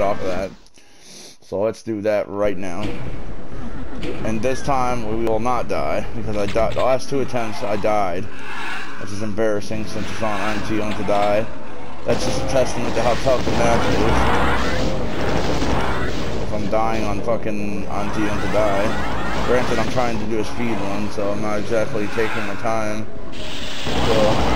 off of that. So let's do that right now. And this time we will not die because I died. The last two attempts I died, which is embarrassing since it's on on to die. That's just a testament to how tough the match is. If I'm dying on fucking on to die. Granted, I'm trying to do a speed run, so I'm not exactly taking my time. So,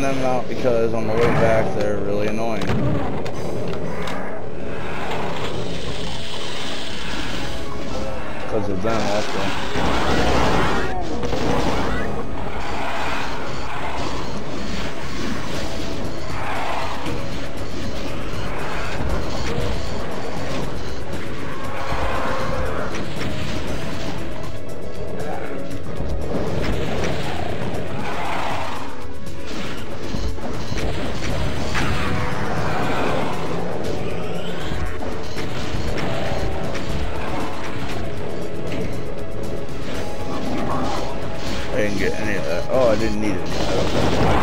them out because on the way back they're really annoying. Because of them also. Get any of that. Oh, I didn't need it.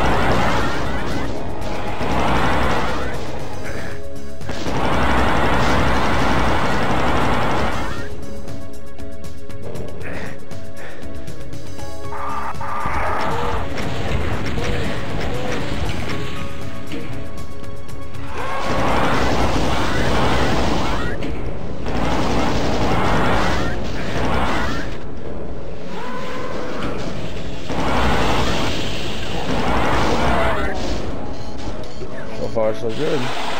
So far,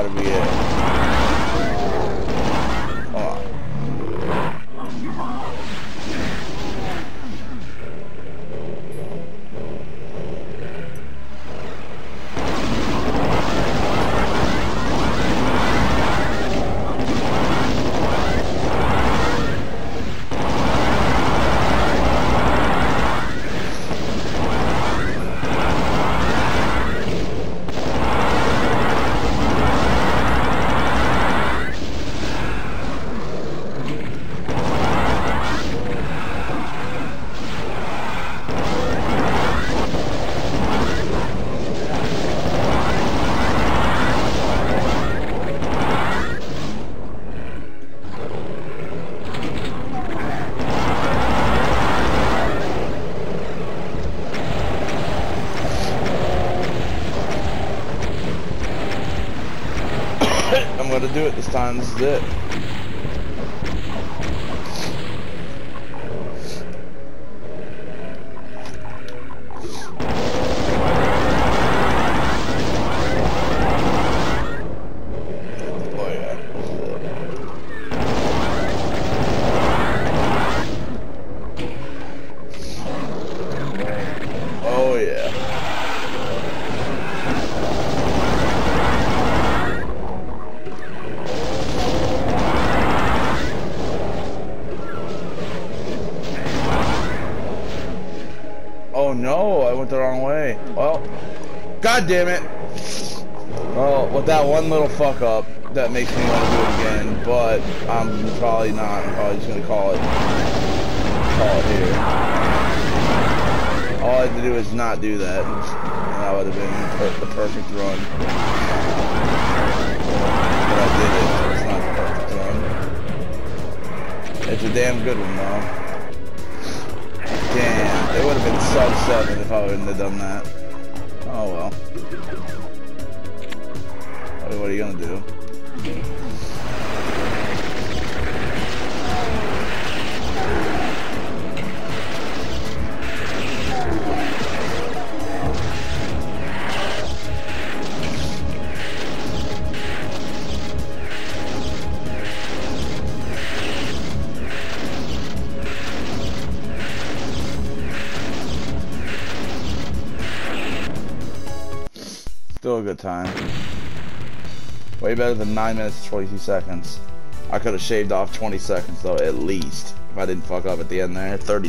proud to be it. Good. able to do it this time. This is it. Oh no, I went the wrong way. Well, god damn it. Well, with that one little fuck up, that makes me want to do it again, but I'm probably not. I'm probably just gonna call it, call it here. All I had to do is not do that, and that would have been per the perfect run. But I did it, so it's not the perfect run. It's a damn good one though. Damn, it would have been sub 7 if I wouldn't have done that. Oh well. What are you gonna do? Still a good time. Way better than 9 minutes 22 seconds. I could have shaved off 20 seconds though, at least. If I didn't fuck up at the end there. 30